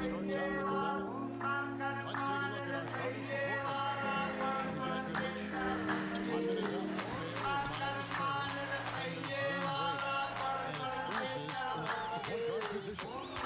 starts out with the ball. Let's take a look at our starting support. One minute out. And it's Francis in the point guard position.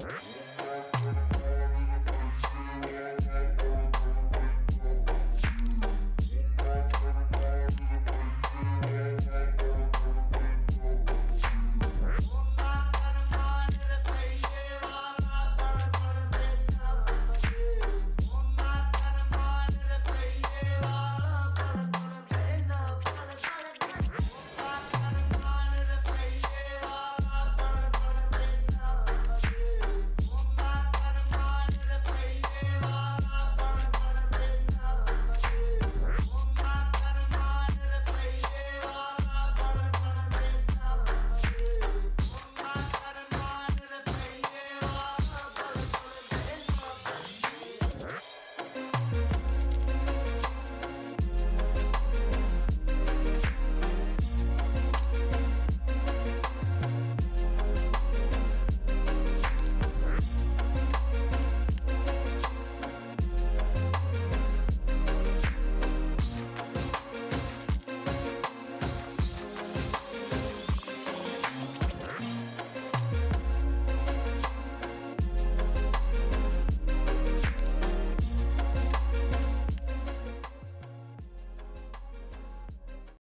Huh?